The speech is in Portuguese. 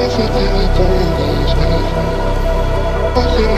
Everything you do is me. I feel